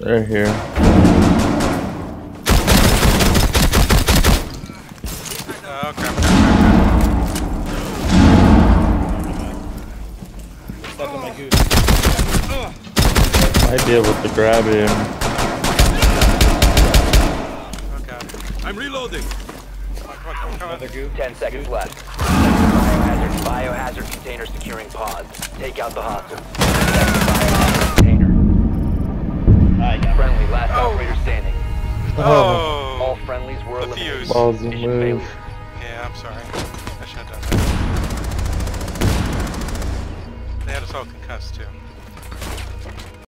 They're here. Oh, crap. Stuck on my goose. Might be able to grab him. God. I'm reloading. Come on, come on, come on. Another goose. Ten seconds left. Biohazard, biohazard container securing pods. Take out the hostage. Oh, All friendlies were The eliminated. fuse. ballsy Mission move. yeah, I'm sorry. I should have done that. They had us all concussed, too.